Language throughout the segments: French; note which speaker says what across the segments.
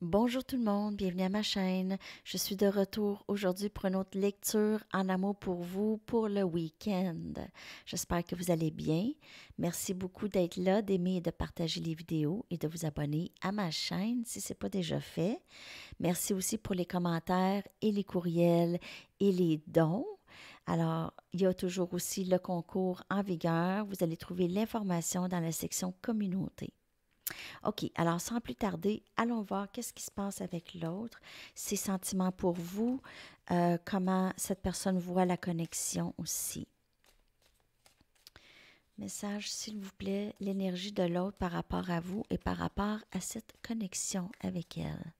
Speaker 1: Bonjour tout le monde, bienvenue à ma chaîne. Je suis de retour aujourd'hui pour une autre lecture en amour pour vous pour le week-end. J'espère que vous allez bien. Merci beaucoup d'être là, d'aimer et de partager les vidéos et de vous abonner à ma chaîne si ce n'est pas déjà fait. Merci aussi pour les commentaires et les courriels et les dons. Alors, il y a toujours aussi le concours en vigueur. Vous allez trouver l'information dans la section communauté. OK, alors sans plus tarder, allons voir qu'est-ce qui se passe avec l'autre, ses sentiments pour vous, euh, comment cette personne voit la connexion aussi. Message, s'il vous plaît, l'énergie de l'autre par rapport à vous et par rapport à cette connexion avec elle.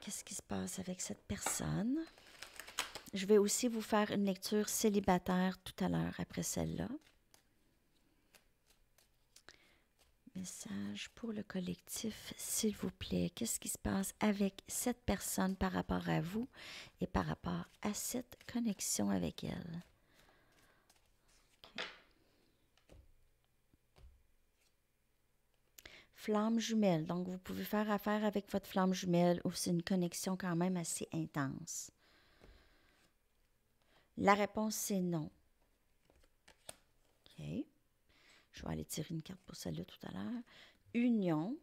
Speaker 1: Qu'est-ce qui se passe avec cette personne? Je vais aussi vous faire une lecture célibataire tout à l'heure après celle-là. Message pour le collectif, s'il vous plaît. Qu'est-ce qui se passe avec cette personne par rapport à vous et par rapport à cette connexion avec elle? Flamme jumelle. Donc, vous pouvez faire affaire avec votre flamme jumelle ou c'est une connexion quand même assez intense. La réponse, c'est non. OK. Je vais aller tirer une carte pour celle-là tout à l'heure. Union.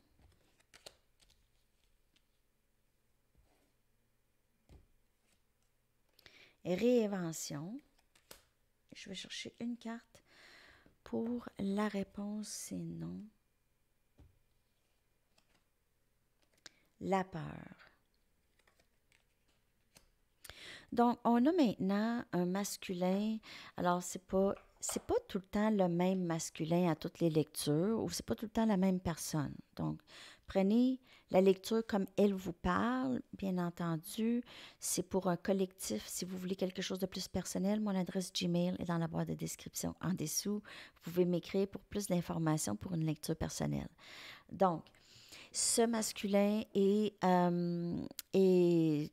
Speaker 1: Réinvention. Je vais chercher une carte pour la réponse, c'est non. La peur. Donc, on a maintenant un masculin. Alors, c'est pas c'est pas tout le temps le même masculin à toutes les lectures ou c'est pas tout le temps la même personne. Donc, prenez la lecture comme elle vous parle, bien entendu. C'est pour un collectif. Si vous voulez quelque chose de plus personnel, mon adresse Gmail est dans la boîte de description en dessous. Vous pouvez m'écrire pour plus d'informations pour une lecture personnelle. Donc, ce masculin est, euh, est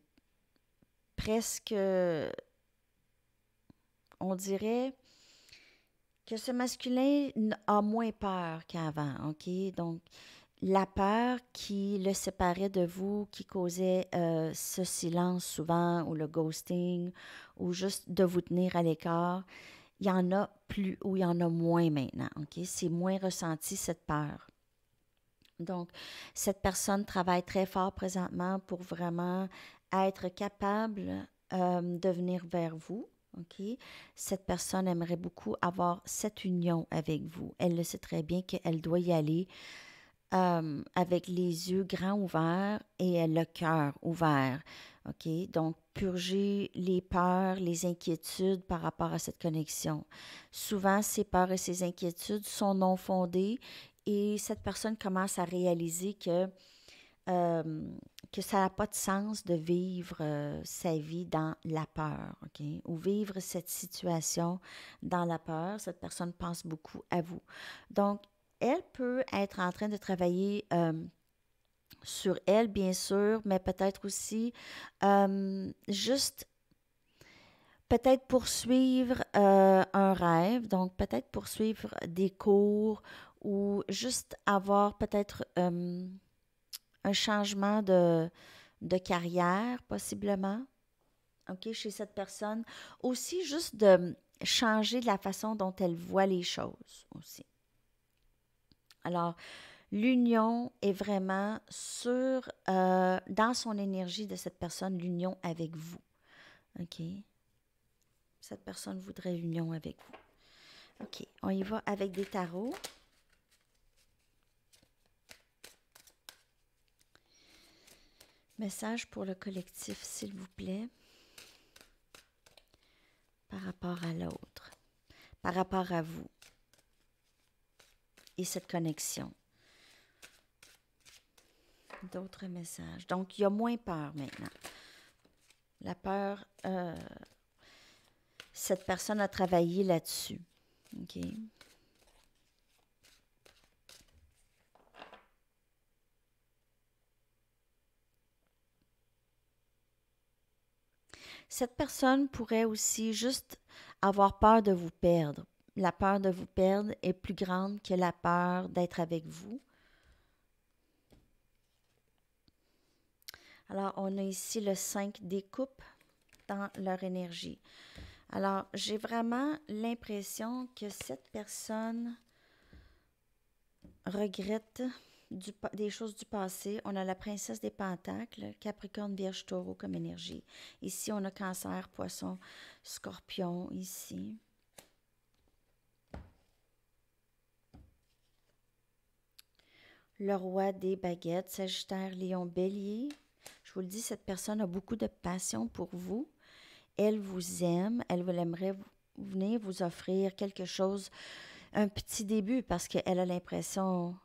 Speaker 1: presque, on dirait, que ce masculin a moins peur qu'avant, OK? Donc, la peur qui le séparait de vous, qui causait euh, ce silence souvent, ou le ghosting, ou juste de vous tenir à l'écart, il y en a plus ou il y en a moins maintenant, OK? C'est moins ressenti cette peur. Donc, cette personne travaille très fort présentement pour vraiment être capable euh, de venir vers vous, OK? Cette personne aimerait beaucoup avoir cette union avec vous. Elle le sait très bien qu'elle doit y aller euh, avec les yeux grands ouverts et le cœur ouvert. OK? Donc, purger les peurs, les inquiétudes par rapport à cette connexion. Souvent, ces peurs et ces inquiétudes sont non fondées et cette personne commence à réaliser que euh, que ça n'a pas de sens de vivre euh, sa vie dans la peur, OK? Ou vivre cette situation dans la peur. Cette personne pense beaucoup à vous. Donc, elle peut être en train de travailler euh, sur elle, bien sûr, mais peut-être aussi juste peut-être poursuivre un rêve, donc peut-être poursuivre des cours ou juste avoir peut-être un changement de, carrière, possiblement, OK, chez cette personne. Aussi, juste de changer la façon dont elle voit les choses aussi. Alors, l'union est vraiment sur, euh, dans son énergie de cette personne, l'union avec vous. OK? Cette personne voudrait l'union avec vous. OK, on y va avec des tarots. Message pour le collectif, s'il vous plaît, par rapport à l'autre, par rapport à vous et cette connexion. D'autres messages. Donc, il y a moins peur maintenant. La peur, euh, cette personne a travaillé là-dessus. OK? Cette personne pourrait aussi juste avoir peur de vous perdre. La peur de vous perdre est plus grande que la peur d'être avec vous. Alors, on a ici le 5 des dans leur énergie. Alors, j'ai vraiment l'impression que cette personne regrette des choses du passé. On a la princesse des pentacles, Capricorne, Vierge, Taureau comme énergie. Ici, on a Cancer, Poisson, Scorpion, ici. Le roi des baguettes, Sagittaire, Lion, Bélier. Je vous le dis, cette personne a beaucoup de passion pour vous. Elle vous aime, elle aimerait venir vous offrir quelque chose, un petit début, parce qu'elle a l'impression,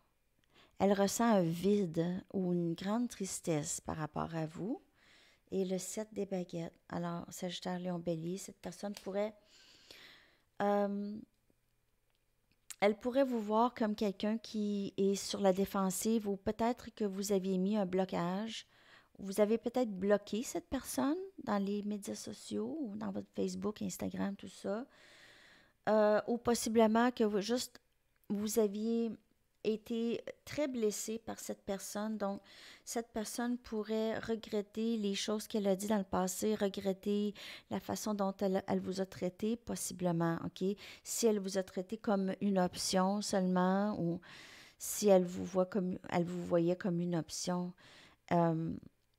Speaker 1: elle ressent un vide ou une grande tristesse par rapport à vous. Et le 7 des baguettes. Alors, Sagittaire, Lion, Bélier, cette personne pourrait... Euh, elle pourrait vous voir comme quelqu'un qui est sur la défensive ou peut-être que vous aviez mis un blocage vous avez peut-être bloqué cette personne dans les médias sociaux ou dans votre Facebook, Instagram, tout ça. Euh, ou possiblement que juste vous aviez été très blessé par cette personne. Donc, cette personne pourrait regretter les choses qu'elle a dit dans le passé, regretter la façon dont elle, elle, vous a traité, possiblement, OK? Si elle vous a traité comme une option seulement ou si elle vous voit comme elle vous voyait comme une option. Euh,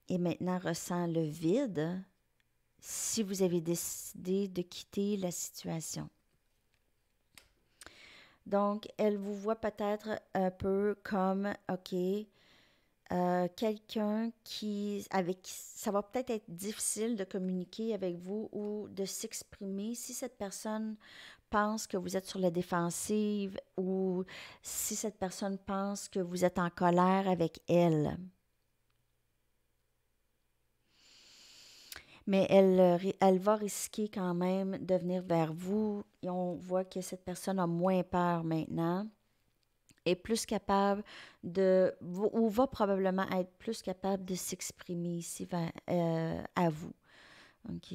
Speaker 1: et maintenant ressent le vide si vous avez décidé de quitter la situation. Donc, elle vous voit peut-être un peu comme, OK, euh, quelqu'un qui, avec ça va peut-être être difficile de communiquer avec vous ou de s'exprimer si cette personne pense que vous êtes sur la défensive ou si cette personne pense que vous êtes en colère avec elle. Mais elle, euh, elle va risquer quand même de venir vers vous. Et on voit que cette personne a moins peur maintenant, est plus capable de, ou va probablement être plus capable de s'exprimer ici euh, à vous. OK?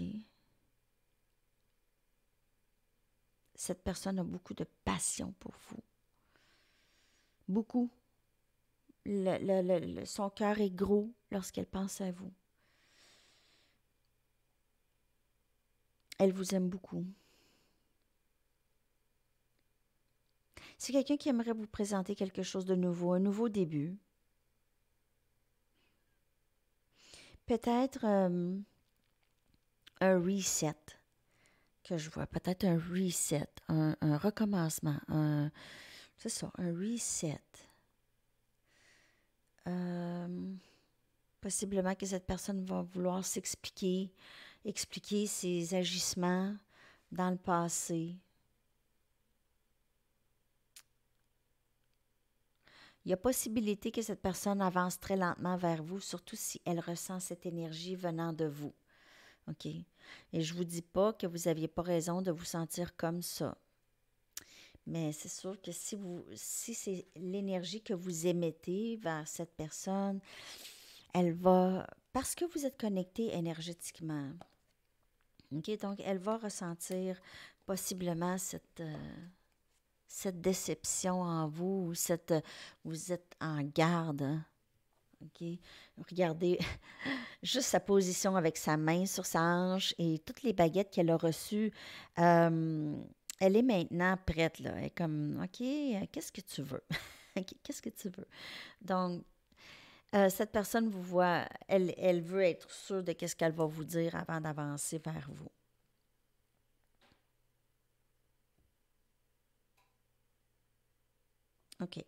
Speaker 1: Cette personne a beaucoup de passion pour vous. Beaucoup. son cœur est gros lorsqu'elle pense à vous. Elle vous aime beaucoup. C'est quelqu'un qui aimerait vous présenter quelque chose de nouveau, un nouveau début. Peut-être euh, un reset que je vois, peut-être un reset, un, recommencement, un, c'est ça, un reset. Euh, possiblement que cette personne va vouloir s'expliquer, expliquer ses agissements dans le passé. Il y a possibilité que cette personne avance très lentement vers vous, surtout si elle ressent cette énergie venant de vous. OK? Et je ne vous dis pas que vous n'aviez pas raison de vous sentir comme ça. Mais c'est sûr que si, si c'est l'énergie que vous émettez vers cette personne, elle va, parce que vous êtes connecté énergétiquement, donc, elle va ressentir possiblement cette, euh, cette déception en vous, cette, vous êtes en garde. Hein. Regardez juste sa position avec sa main sur sa hanche et toutes les baguettes qu'elle a reçues. Euh, elle est maintenant prête. Là. Elle est comme, OK, qu'est-ce que tu veux? qu'est-ce que tu veux? Donc, euh, cette personne vous voit, elle, elle veut être sûre de ce qu'elle va vous dire avant d'avancer vers vous. OK.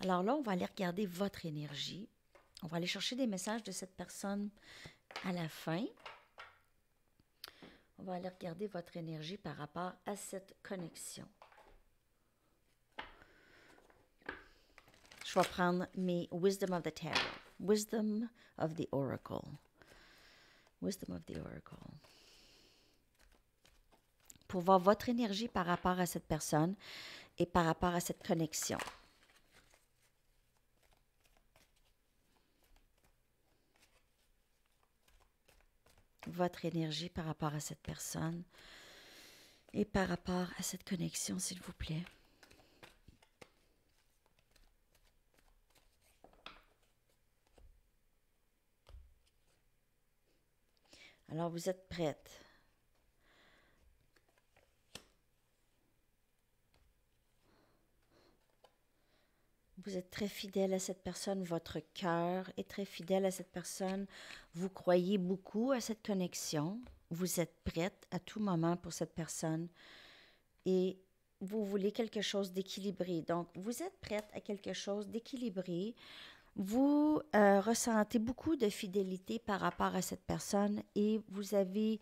Speaker 1: Alors là, on va aller regarder votre énergie. On va aller chercher des messages de cette personne à la fin. On va aller regarder votre énergie par rapport à cette connexion. Vais prendre mes Wisdom of the Tarot. Wisdom of the Oracle. Wisdom of the Oracle. Pour voir votre énergie par rapport à cette personne et par rapport à cette connexion. Votre énergie par rapport à cette personne et par rapport à cette connexion, s'il vous plaît. Alors, vous êtes prête. Vous êtes très fidèle à cette personne, votre cœur est très fidèle à cette personne, vous croyez beaucoup à cette connexion, vous êtes prête à tout moment pour cette personne et vous voulez quelque chose d'équilibré. Donc, vous êtes prête à quelque chose d'équilibré. Vous euh, ressentez beaucoup de fidélité par rapport à cette personne et vous avez,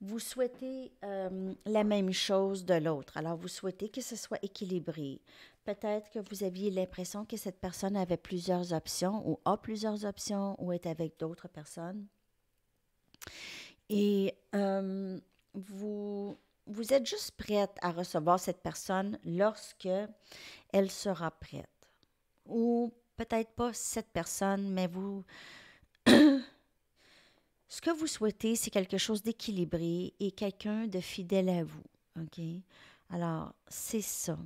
Speaker 1: vous souhaitez euh, la même chose de l'autre. Alors, vous souhaitez que ce soit équilibré. Peut-être que vous aviez l'impression que cette personne avait plusieurs options ou a plusieurs options ou est avec d'autres personnes. Et euh, vous vous êtes juste prête à recevoir cette personne lorsque elle sera prête. Ou peut-être pas cette personne, mais vous... Ce que vous souhaitez, c'est quelque chose d'équilibré et quelqu'un de fidèle à vous. Alors, c'est ça.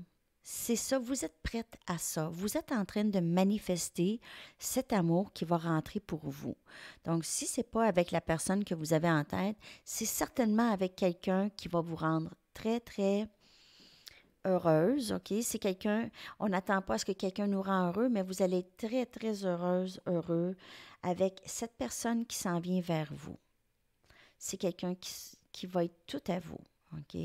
Speaker 1: C'est ça, vous êtes prête à ça. Vous êtes en train de manifester cet amour qui va rentrer pour vous. Donc, si ce n'est pas avec la personne que vous avez en tête, c'est certainement avec quelqu'un qui va vous rendre très, très heureuse, OK? C'est quelqu'un, on n'attend pas à ce que quelqu'un nous rend heureux, mais vous allez être très, très heureuse, heureux avec cette personne qui s'en vient vers vous. C'est quelqu'un qui, qui va être tout à vous, OK?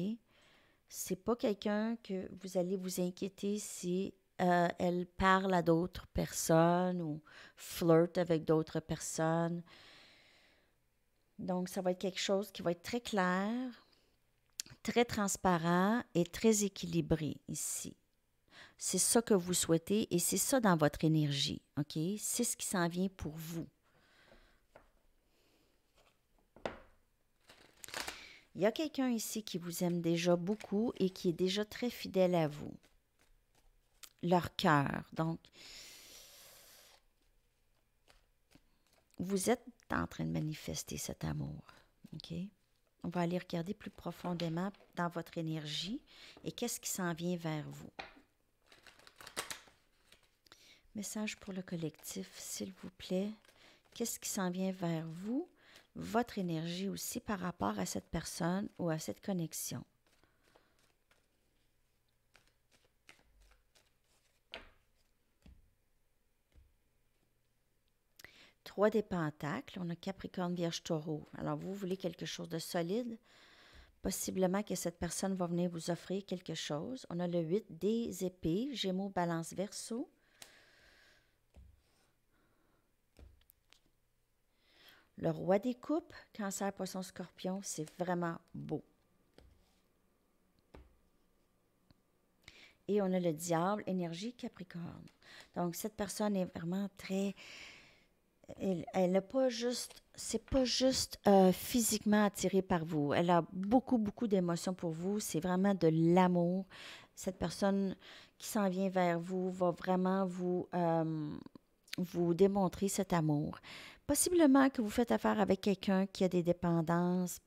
Speaker 1: c'est pas quelqu'un que vous allez vous inquiéter si euh, elle parle à d'autres personnes ou flirte avec d'autres personnes. Donc, ça va être quelque chose qui va être très clair, très transparent et très équilibré ici. C'est ça que vous souhaitez et c'est ça dans votre énergie? C'est ce qui s'en vient pour vous. Il y a quelqu'un ici qui vous aime déjà beaucoup et qui est déjà très fidèle à vous. Leur cœur. Donc, vous êtes en train de manifester cet amour. OK? On va aller regarder plus profondément dans votre énergie et qu'est-ce qui s'en vient vers vous. Message pour le collectif, s'il vous plaît. Qu'est-ce qui s'en vient vers vous? votre énergie aussi par rapport à cette personne ou à cette connexion? Trois des pentacles, on a Capricorne, Vierge, Taureau. Alors, vous voulez quelque chose de solide, possiblement que cette personne va venir vous offrir quelque chose. On a le 8 des épées, Gémeaux, Balance, Verseau. Le roi des coupes, cancer, poisson, scorpion, c'est vraiment beau. Et on a le diable, énergie, capricorne. Donc, cette personne est vraiment très... Elle n'a pas juste... C'est pas juste euh, physiquement attirée par vous. Elle a beaucoup, beaucoup d'émotions pour vous. C'est vraiment de l'amour. Cette personne qui s'en vient vers vous va vraiment vous, euh, vous démontrer cet amour. Possiblement que vous faites affaire avec quelqu'un qui a des dépendances.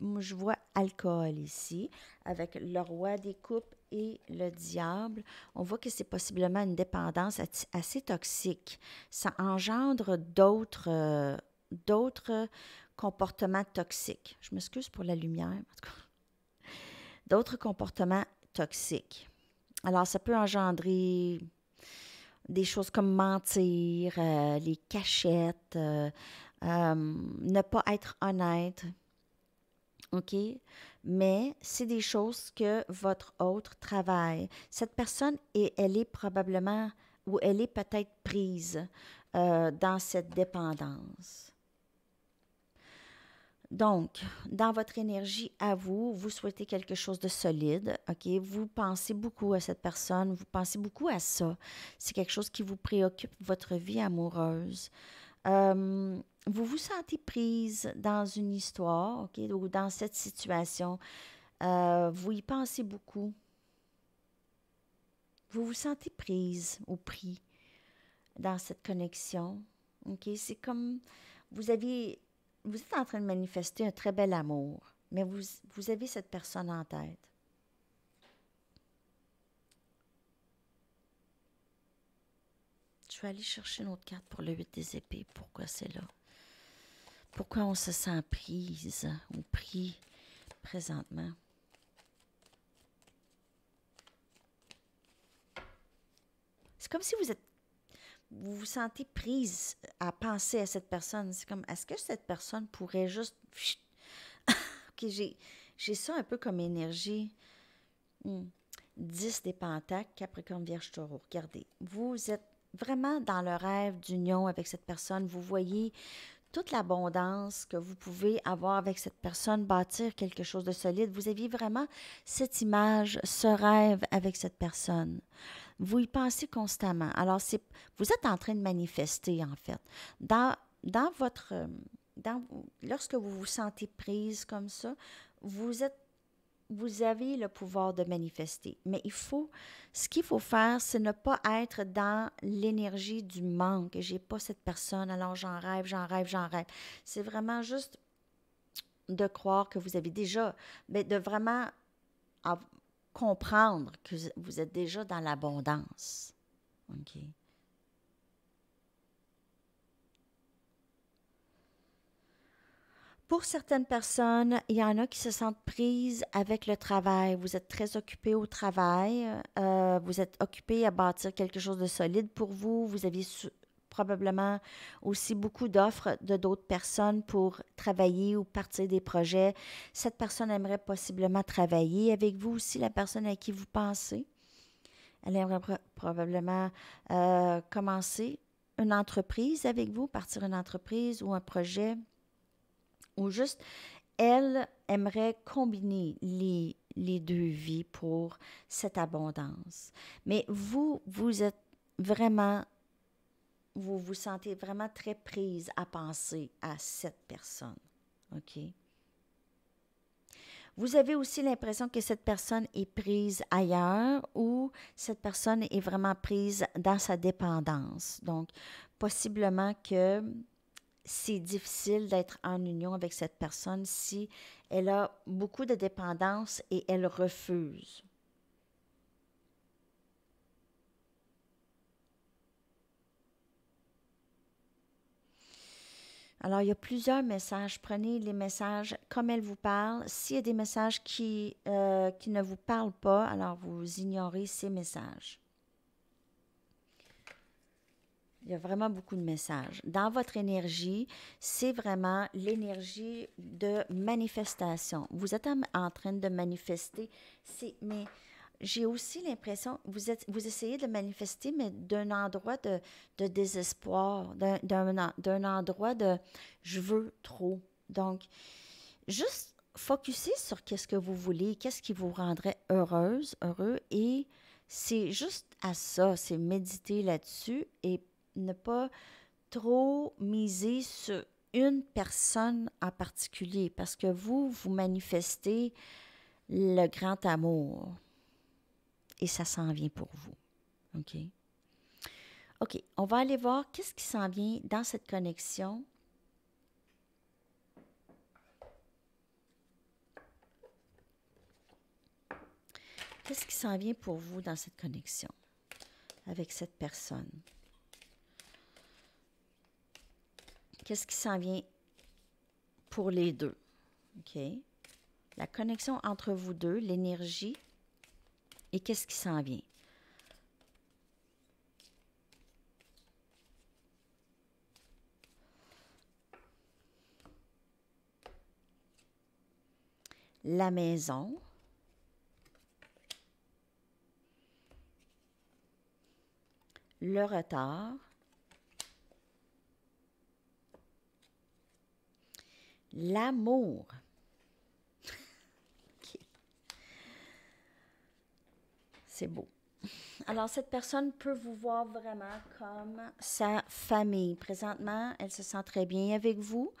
Speaker 1: Je vois alcool ici, avec le roi des coupes et le diable. On voit que c'est possiblement une dépendance assez toxique. Ça engendre d'autres euh, d'autres comportements toxiques. Je m'excuse pour la lumière. D'autres comportements toxiques. Alors, ça peut engendrer des choses comme mentir, euh, les cachettes, euh, ne pas être honnête. OK? Mais c'est des choses que votre autre travaille. Cette personne, elle est probablement ou elle est peut-être prise dans cette dépendance. Donc, dans votre énergie à vous, vous souhaitez quelque chose de solide, OK? Vous pensez beaucoup à cette personne, vous pensez beaucoup à ça. C'est quelque chose qui vous préoccupe, votre vie amoureuse. Euh, vous vous sentez prise dans une histoire? Ou dans cette situation. Euh, vous y pensez beaucoup. Vous vous sentez prise ou pris dans cette connexion. C'est comme vous aviez vous êtes en train de manifester un très bel amour, mais vous, vous avez cette personne en tête. Je vais aller chercher une autre carte pour le 8 des épées. Pourquoi c'est là? Pourquoi on se sent prise ou pris présentement? C'est comme si vous êtes vous vous sentez prise à penser à cette personne. C'est comme, est-ce que cette personne pourrait juste... ok, j'ai, ça un peu comme énergie. 10 hmm. des Pentacles, Capricorne, Vierge, Taureau. Regardez, vous êtes vraiment dans le rêve d'union avec cette personne. Vous voyez toute l'abondance que vous pouvez avoir avec cette personne, bâtir quelque chose de solide. Vous aviez vraiment cette image, ce rêve avec cette personne. Vous y pensez constamment. Alors, vous êtes en train de manifester, en fait. Dans, votre... Dans, lorsque vous vous sentez prise comme ça, vous êtes vous avez le pouvoir de manifester. Mais il faut, ce qu'il faut faire, c'est ne pas être dans l'énergie du manque. J'ai pas cette personne, alors j'en rêve, j'en rêve, j'en rêve. C'est vraiment juste de croire que vous avez déjà, mais de vraiment comprendre que vous êtes déjà dans l'abondance. OK? Pour certaines personnes, il y en a qui se sentent prises avec le travail. Vous êtes très occupé au travail, euh, vous êtes occupé à bâtir quelque chose de solide pour vous. Vous aviez probablement aussi beaucoup d'offres de d'autres personnes pour travailler ou partir des projets. Cette personne aimerait possiblement travailler avec vous aussi, la personne à qui vous pensez. Elle aimerait probablement euh, commencer une entreprise avec vous, partir une entreprise ou un projet ou juste elle aimerait combiner les, les deux vies pour cette abondance. Mais vous, vous êtes vraiment, vous vous sentez vraiment très prise à penser à cette personne. OK? Vous avez aussi l'impression que cette personne est prise ailleurs ou cette personne est vraiment prise dans sa dépendance. Donc, possiblement que c'est difficile d'être en union avec cette personne si elle a beaucoup de dépendance et elle refuse. Alors, il y a plusieurs messages. Prenez les messages comme elle vous parle. S'il y a des messages qui, euh, qui ne vous parlent pas, alors vous ignorez ces messages. Il y a vraiment beaucoup de messages. Dans votre énergie, c'est vraiment l'énergie de manifestation. Vous êtes en, train de manifester, mais j'ai aussi l'impression, vous, vous essayez de manifester, mais d'un endroit de, de désespoir, d'un endroit de je veux trop. Donc, juste focuser sur qu'est-ce que vous voulez, qu'est-ce qui vous rendrait heureuse, heureux, et c'est juste à ça, c'est méditer là-dessus et ne pas trop miser sur une personne en particulier parce que vous, vous manifestez le grand amour et ça s'en vient pour vous. OK? OK, on va aller voir qu'est-ce qui s'en vient dans cette connexion. Qu'est-ce qui s'en vient pour vous dans cette connexion avec cette personne? Qu'est-ce qui s'en vient pour les deux? OK? La connexion entre vous deux, l'énergie et qu'est-ce qui s'en vient? La maison. Le retard. L'amour. C'est beau. Alors, cette personne peut vous voir vraiment comme sa famille. Présentement, elle se sent très bien avec vous.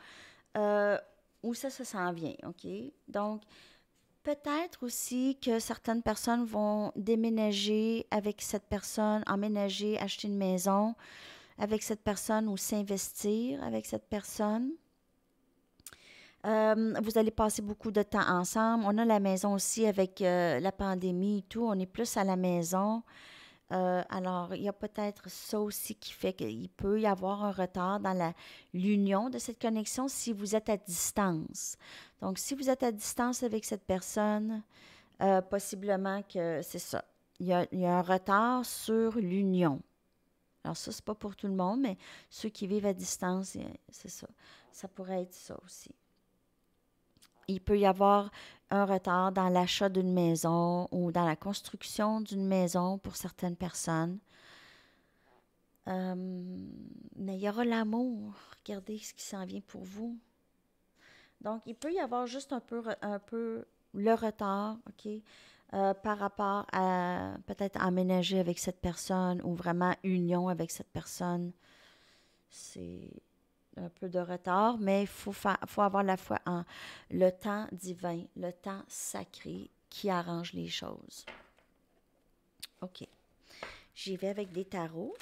Speaker 1: Euh, ou ça se sent bien, OK? Donc, peut-être aussi que certaines personnes vont déménager avec cette personne, emménager, acheter une maison avec cette personne ou s'investir avec cette personne. Euh, vous allez passer beaucoup de temps ensemble. On a la maison aussi avec euh, la pandémie et tout. On est plus à la maison. Euh, alors, il y a peut-être ça aussi qui fait qu'il peut y avoir un retard dans l'union de cette connexion si vous êtes à distance. Donc, si vous êtes à distance avec cette personne, possiblement que c'est ça. Il y a, il y a un retard sur l'union. Alors, ça, c'est pas pour tout le monde, mais ceux qui vivent à distance, c'est ça. Ça pourrait être ça aussi. Il peut y avoir un retard dans l'achat d'une maison ou dans la construction d'une maison pour certaines personnes. Euh, mais il y aura l'amour. Regardez ce qui s'en vient pour vous. Donc, il peut y avoir juste un peu, le retard, OK, euh, par rapport à peut-être emménager avec cette personne ou vraiment union avec cette personne. C'est un peu de retard, mais il faut, fa- faut avoir la foi en le temps divin, le temps sacré qui arrange les choses. OK. J'y vais avec des tarots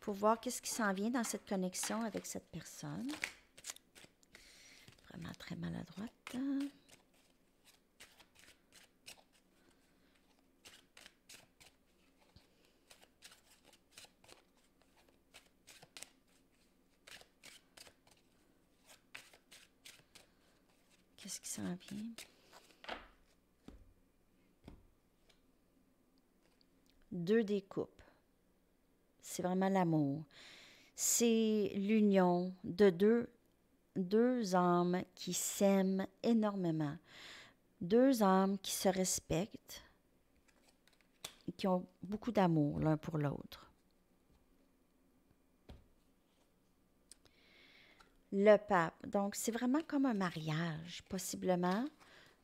Speaker 1: pour voir qu'est-ce qui s'en vient dans cette connexion avec cette personne. Vraiment très maladroite. Deux des coupes. C'est vraiment l'amour. C'est l'union de deux, deux âmes qui s'aiment énormément. Deux âmes qui se respectent et qui ont beaucoup d'amour l'un pour l'autre. Le pape. Donc, c'est vraiment comme un mariage, possiblement.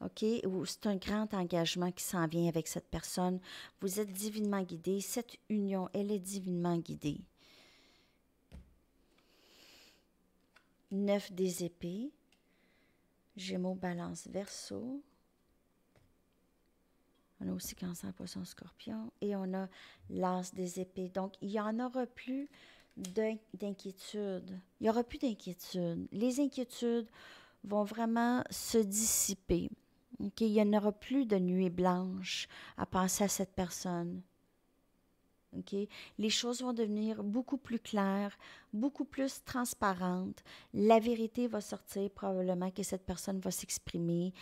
Speaker 1: OK? Ou c'est un grand engagement qui s'en vient avec cette personne. Vous êtes divinement guidé. Cette union, elle est divinement guidée. Neuf des épées. Gémeaux, balance, verso. On a aussi cancer, poisson, scorpion. Et on a l'as des épées. Donc, il n'y en aura plus d'inquiétude. Il n'y aura plus d'inquiétude. Les inquiétudes vont vraiment se dissiper. OK? Il n'y aura plus de nuit blanche à penser à cette personne. Les choses vont devenir beaucoup plus claires, beaucoup plus transparentes. La vérité va sortir, probablement que cette personne va s'exprimer.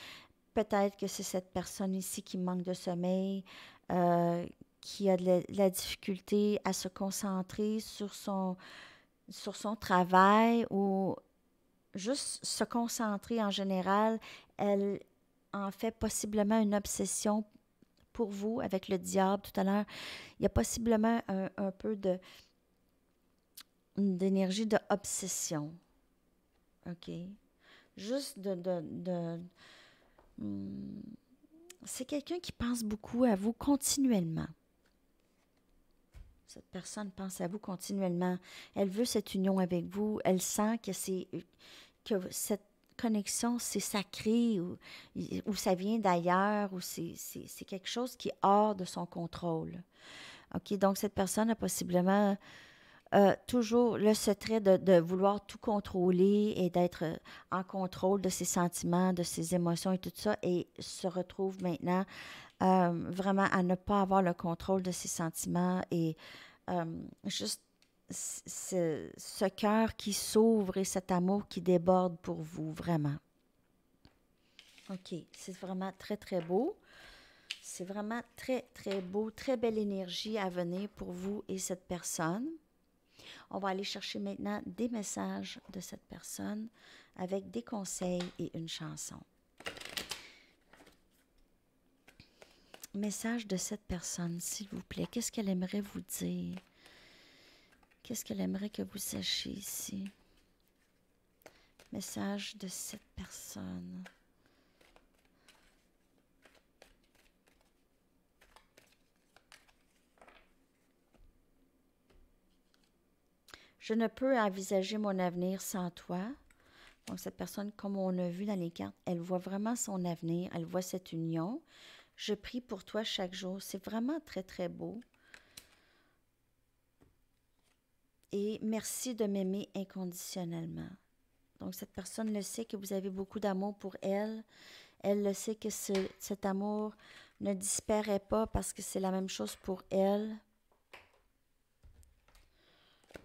Speaker 1: Peut-être que c'est cette personne ici qui manque de sommeil, euh, qui a de la, difficulté à se concentrer sur son, sur son travail ou juste se concentrer en général. Elle en fait possiblement une obsession pour vous avec le diable tout à l'heure. Il y a possiblement un, un peu de d'énergie de obsession. OK? Juste de, de, de- hmm, c'est quelqu'un qui pense beaucoup à vous continuellement. Cette personne pense à vous continuellement. Elle veut cette union avec vous. Elle sent que c'est que cette connexion, c'est sacré ou, ça vient d'ailleurs ou c'est quelque chose qui est hors de son contrôle. OK, donc cette personne a possiblement euh, toujours le secret de, de vouloir tout contrôler et d'être en contrôle de ses sentiments, de ses émotions et tout ça, et se retrouve maintenant euh, vraiment à ne pas avoir le contrôle de ses sentiments et euh, juste ce, ce cœur qui s'ouvre et cet amour qui déborde pour vous, vraiment. OK, c'est vraiment très, très beau. C'est vraiment très, très beau, très belle énergie à venir pour vous et cette personne. On va aller chercher maintenant des messages de cette personne avec des conseils et une chanson. Message de cette personne, s'il vous plaît? Qu'est-ce qu'elle aimerait vous dire? Qu'est-ce qu'elle aimerait que vous sachiez ici? Message de cette personne. Je ne peux envisager mon avenir sans toi. Donc, cette personne, comme on a vu dans les cartes, elle voit vraiment son avenir, elle voit cette union. Je prie pour toi chaque jour. C'est vraiment très, très beau. Et merci de m'aimer inconditionnellement. Donc, cette personne le sait que vous avez beaucoup d'amour pour elle. Elle le sait que ce- cet amour ne disparaît pas parce que c'est la même chose pour elle.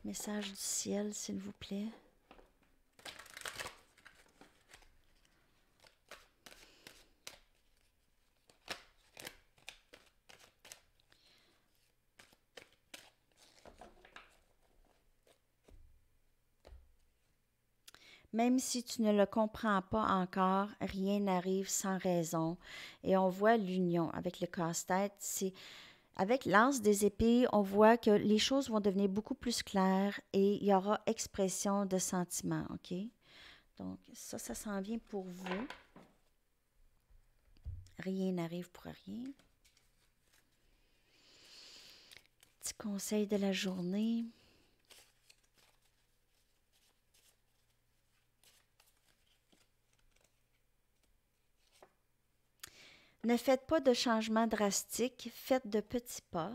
Speaker 1: Message du ciel, s'il vous plaît. Même si tu ne le comprends pas encore, rien n'arrive sans raison. Et on voit l'union avec le casse-tête. C'est avec l'anse des épées, on voit que les choses vont devenir beaucoup plus claires et il y aura expression de sentiments, OK? Donc, ça, ça s'en vient pour vous. Rien n'arrive pour rien. Petit conseil de la journée. Ne faites pas de changements drastiques, faites de petits pas.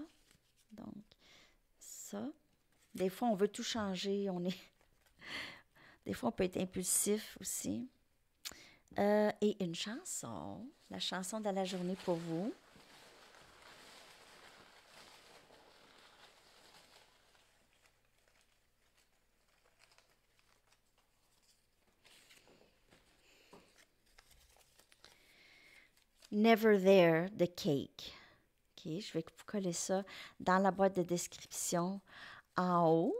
Speaker 1: Donc, ça. Des fois, on veut tout changer. On est. Des fois, on peut être impulsif aussi. Euh, et une chanson, la chanson de la journée pour vous. Never There de Cake. OK, je vais vous coller ça dans la boîte de description en haut.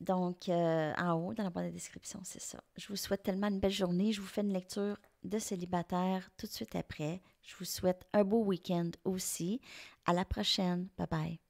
Speaker 1: Donc, euh, en haut, dans la boîte de description, c'est ça. Je vous souhaite tellement une belle journée. Je vous fais une lecture de célibataire tout de suite après. Je vous souhaite un beau week-end aussi. À la prochaine. Bye bye.